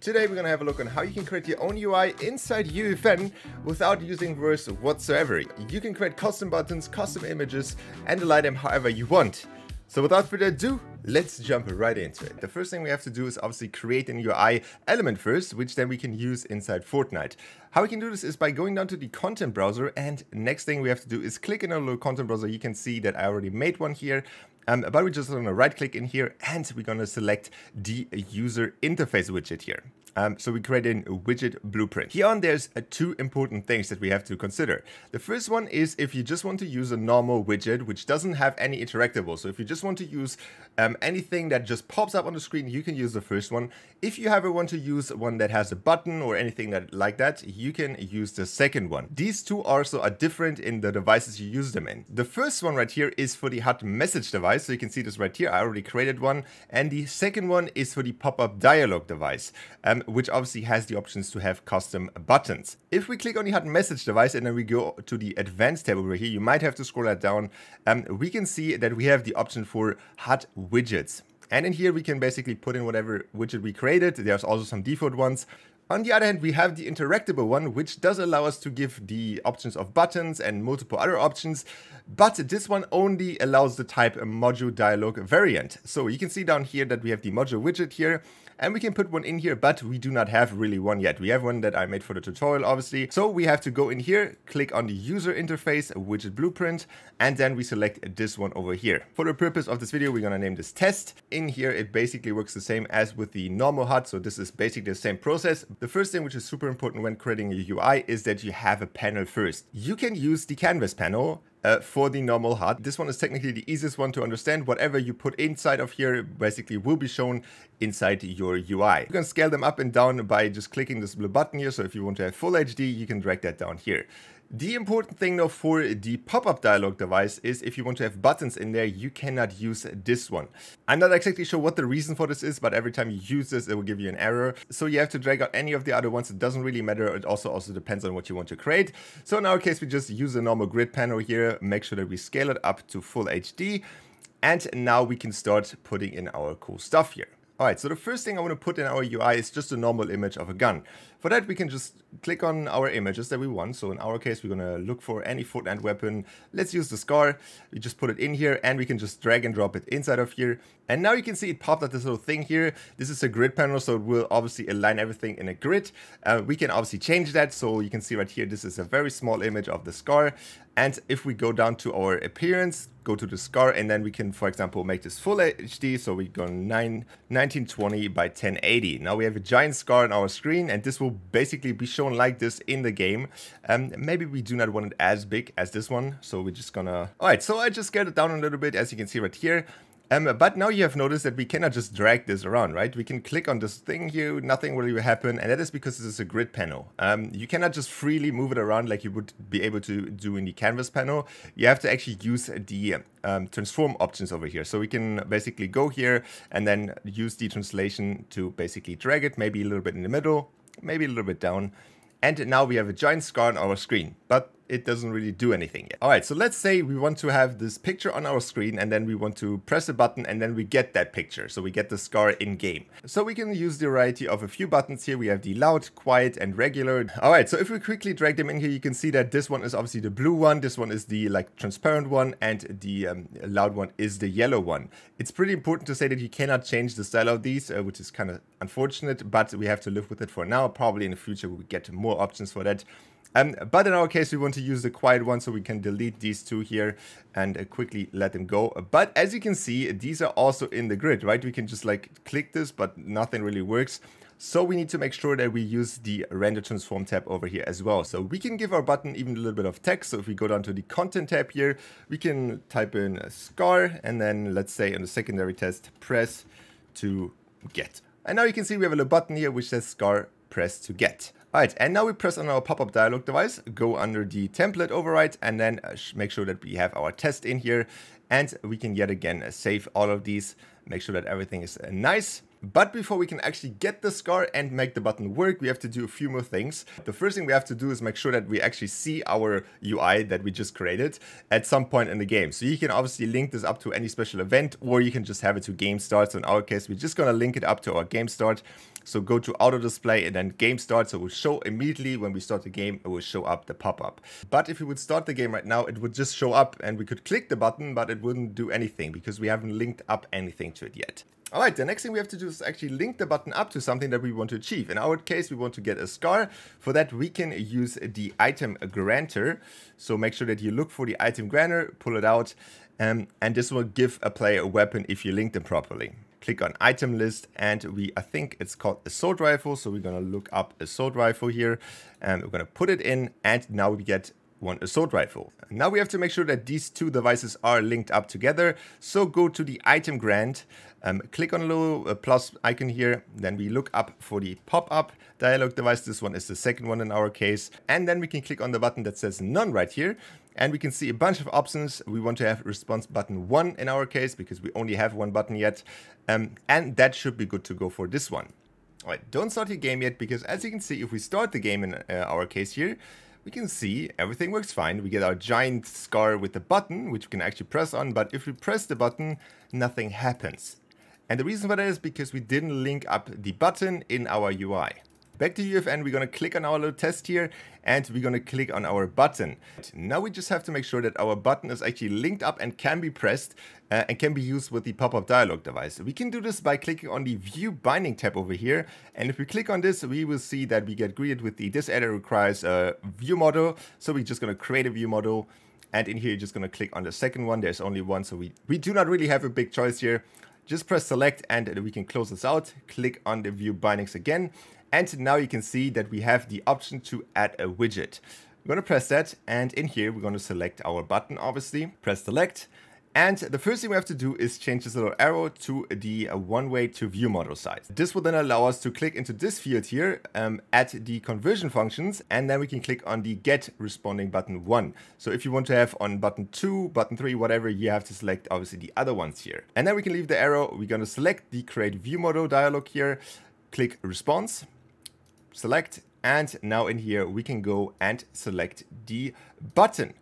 Today we're gonna have a look on how you can create your own UI inside UEFN without using Verse whatsoever. You can create custom buttons, custom images, and align them however you want. So without further ado, let's jump right into it. The first thing we have to do is obviously create an UI element first, which then we can use inside Fortnite. How we can do this is by going down to the content browser and next thing we have to do is click in our little content browser. You can see that I already made one here. Um, but we're just to right click in here and we're to select the user interface widget here. Um, so we create a widget blueprint. Here on there's uh, two important things that we have to consider. The first one is if you just want to use a normal widget which doesn't have any interactable. So if you just want to use um, anything that just pops up on the screen, you can use the first one. If you ever want to use one that has a button or anything that like that, you can use the second one. These two also are different in the devices you use them in. The first one right here is for the HUD message device. So you can see this right here. I already created one. And the second one is for the pop-up dialog device. Um, which obviously has the options to have custom buttons. If we click on the HUD message device and then we go to the advanced tab over here, you might have to scroll that down, um, we can see that we have the option for HUD widgets. And in here we can basically put in whatever widget we created. There's also some default ones. On the other hand, we have the interactable one, which does allow us to give the options of buttons and multiple other options, but this one only allows the type modal dialog variant. So you can see down here that we have the modal widget here, and we can put one in here, but we do not have really one yet. We have one that I made for the tutorial, obviously. So we have to go in here, click on the user interface widget blueprint, and then we select this one over here. For the purpose of this video, we're gonna name this test. In here, it basically works the same as with the normal HUD. So this is basically the same process. The first thing which is super important when creating a UI is that you have a panel first. You can use the canvas panel uh, for the normal HUD. This one is technically the easiest one to understand. Whatever you put inside of here basically will be shown inside your UI. You can scale them up and down by just clicking this blue button here. So if you want to have full HD, you can drag that down here. The important thing though for the pop-up dialog device is if you want to have buttons in there, you cannot use this one. I'm not exactly sure what the reason for this is, but every time you use this, it will give you an error. So you have to drag out any of the other ones. It doesn't really matter. It also also depends on what you want to create. So in our case, we just use a normal grid panel here, make sure that we scale it up to full HD. And now we can start putting in our cool stuff here. Alright, so the first thing I want to put in our UI is just a normal image of a gun. For that, we can just click on our images that we want. So in our case, we're going to look for any Fortnite weapon. Let's use the SCAR. We just put it in here and we can just drag and drop it inside of here. And now you can see it popped out this little thing here. This is a grid panel, so it will obviously align everything in a grid. Uh, we can obviously change that. So you can see right here, this is a very small image of the SCAR. And if we go down to our appearance, go to the SCAR, and then we can, for example, make this full HD. So we go 9, 1920 by 1080. Now we have a giant SCAR on our screen, and this will basically be shown like this in the game. Um, maybe we do not want it as big as this one. So we're just gonna... Alright, so I just scaled it down a little bit, as you can see right here. Um, but now you have noticed that we cannot just drag this around, right? We can click on this thing here, nothing will happen, and that is because this is a grid panel. Um, you cannot just freely move it around like you would be able to do in the canvas panel. You have to actually use the um, transform options over here. So we can basically go here and then use the translation to basically drag it, maybe a little bit in the middle, maybe a little bit down. And now we have a giant scar on our screen. But it doesn't really do anything yet. All right, so let's say we want to have this picture on our screen and then we want to press a button and then we get that picture. So we get the scar in game. So we can use the variety of a few buttons here. We have the loud, quiet and regular. All right, so if we quickly drag them in here, you can see that this one is obviously the blue one. This one is the like transparent one and the um, loud one is the yellow one. It's pretty important to say that you cannot change the style of these, uh, which is kind of unfortunate, but we have to live with it for now. Probably in the future we will get more options for that. Um, but in our case, we want to use the quiet one, so we can delete these two here and uh, quickly let them go. But as you can see, these are also in the grid, right? We can just like click this, but nothing really works. So we need to make sure that we use the render transform tab over here as well. So we can give our button even a little bit of text. So if we go down to the content tab here, we can type in a scar and then let's say on the secondary test, press to get. And now you can see we have a little button here which says scar press to get. Alright, and now we press on our pop-up dialog device, go under the template override, and then uh, make sure that we have our test in here. And we can yet again save all of these, make sure that everything is uh, nice. But before we can actually get the scar and make the button work, we have to do a few more things. The first thing we have to do is make sure that we actually see our UI that we just created at some point in the game. So you can obviously link this up to any special event or you can just have it to game start. So in our case, we're just going to link it up to our game start. So go to auto display and then game start. So it will show immediately when we start the game, it will show up the pop-up. But if we would start the game right now, it would just show up and we could click the button, but it wouldn't do anything because we haven't linked up anything to it yet. Alright, the next thing we have to do is actually link the button up to something that we want to achieve. In our case, we want to get a scar. For that, we can use the item granter. So make sure that you look for the item granter, pull it out, um, and this will give a player a weapon if you link them properly. Click on item list and we, I think it's called assault rifle. So we're gonna look up assault rifle here and we're gonna put it in and now we get one assault rifle. Now we have to make sure that these two devices are linked up together. So go to the item grant, um, click on a little uh, plus icon here. Then we look up for the pop-up dialog device. This one is the second one in our case. And then we can click on the button that says none right here. And we can see a bunch of options. We want to have response button one in our case because we only have one button yet. Um, and that should be good to go for this one. All right, don't start your game yet because as you can see, if we start the game in uh, our case here, we can see everything works fine. We get our giant scar with the button, which we can actually press on, but if we press the button, nothing happens. And the reason for that is because we didn't link up the button in our UI. Back to UEFN, we're going to click on our little test here and we're going to click on our button. Now we just have to make sure that our button is actually linked up and can be pressed uh, and can be used with the pop-up dialog device. We can do this by clicking on the view binding tab over here. And if we click on this, we will see that we get greeted with the this editor requires a view model. So we're just going to create a view model. And in here, you're just going to click on the second one. There's only one, so we, we do not really have a big choice here. Just press select and we can close this out. Click on the view bindings again. And now you can see that we have the option to add a widget. We're going to press that and in here we're going to select our button obviously. Press select and the first thing we have to do is change this little arrow to the uh, one-way to view model size. This will then allow us to click into this field here um, at the conversion functions, and then we can click on the get responding button one. So if you want to have on button two, button three, whatever, you have to select obviously the other ones here. And then we can leave the arrow. We're going to select the create view model dialog here, click response, select, and now in here we can go and select the button.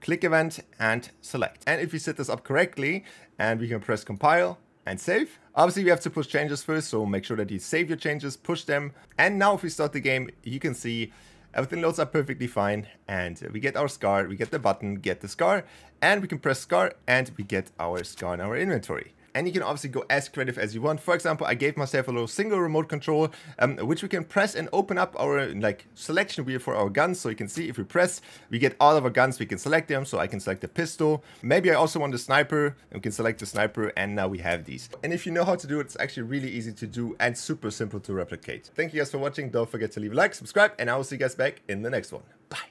Click event and select. And if we set this up correctly and we can press compile and save. Obviously we have to push changes first, so make sure that you save your changes, push them. And now if we start the game, you can see everything loads up perfectly fine and we get our scar, we get the button, get the scar, and we can press scar and we get our scar in our inventory and you can obviously go as creative as you want. For example, I gave myself a little signal remote control, um, which we can press and open up our like selection wheel for our guns. So you can see if we press, we get all of our guns, we can select them. So I can select the pistol. Maybe I also want the sniper, and we can select the sniper, and now we have these. And if you know how to do it, it's actually really easy to do and super simple to replicate. Thank you guys for watching. Don't forget to leave a like, subscribe, and I will see you guys back in the next one. Bye.